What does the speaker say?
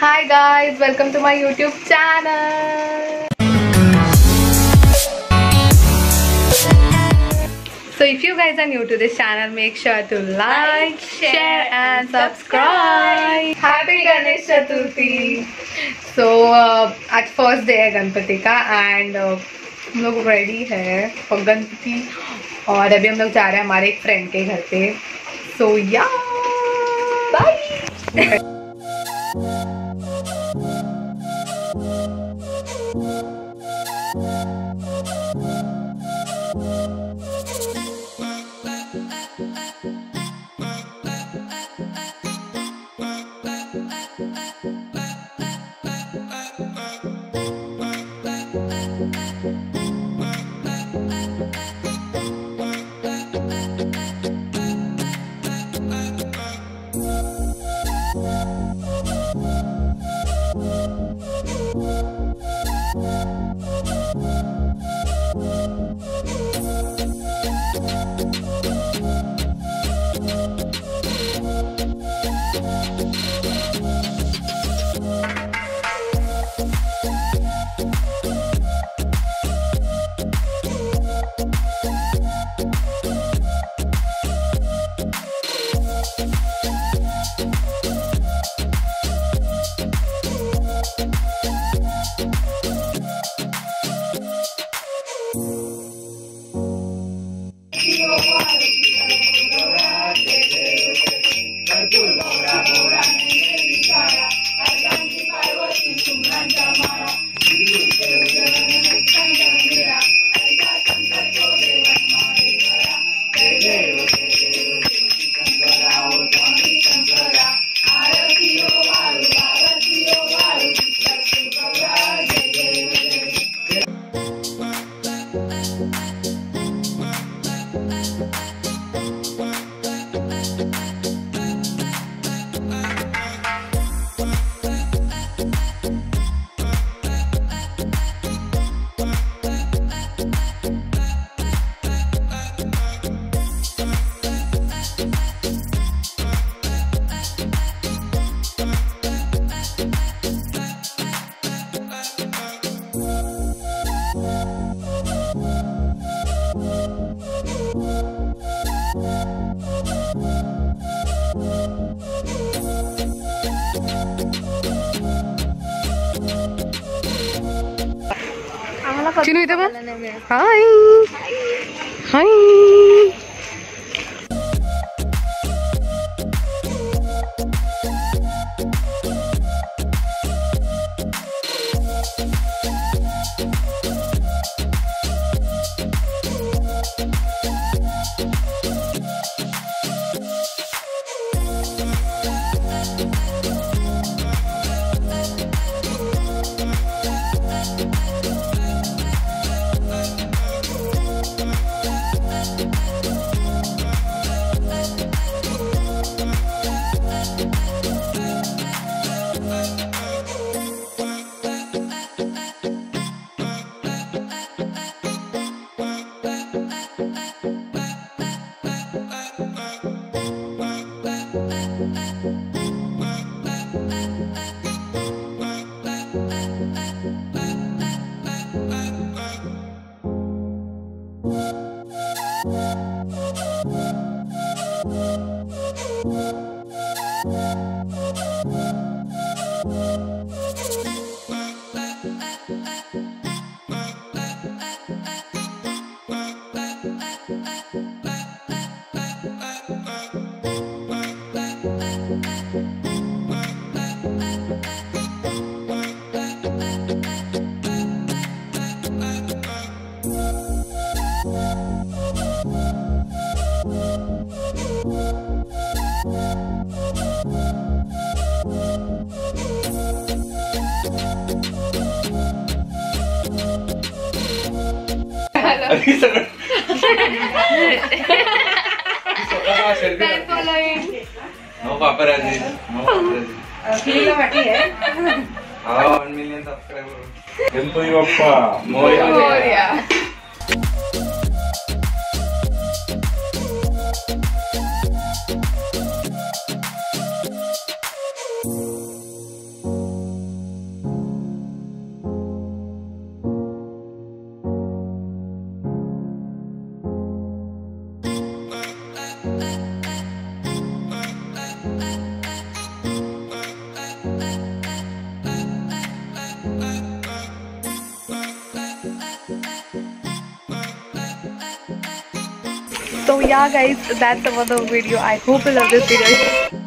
Hi guys welcome to my YouTube channel so if you guys are new to this channel make sure to like share and subscribe happy Ganesh Chaturthi so आज first day है गणपति का and uh, हम लोग ready है for Ganpati. और अभी हम लोग जा रहे हैं हमारे एक फ्रेंड के घर पे. सो या बाय Bye. Segura, চিনুই দেবে hi. Hi. Ay, sa No paparazzi. No paparazzi. Kilo 1 million subscriber. Ganto yung you. Moria. Moria. So yeah guys that's about the video. I hope you love this video